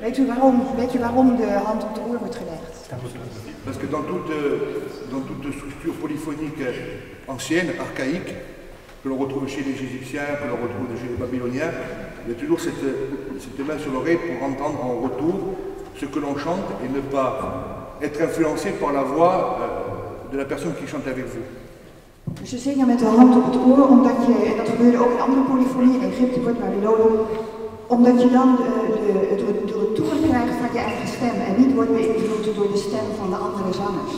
Weet u waarom, weet u waarom de hand op de oor wordt gelegd? Parce que dans toute, dans toute structure polyphonique ancienne, archaïque, que l'on retrouve chez les Égyptiens, que l'on retrouve chez les Babyloniens, il y a toujours cette, cette main sur l'oreille pour entendre en retour ce que l'on chante et ne pas être influencé par la voix euh, de la personne qui chante avec vous. Dus ze zingen met de hand op het oor, omdat je, en dat gebeurde ook in andere polyfonie, in Egypte Babylonië, omdat je dan de, de, het, de retour krijgt van je eigen stem en niet wordt beïnvloed door de stem van de andere zangers.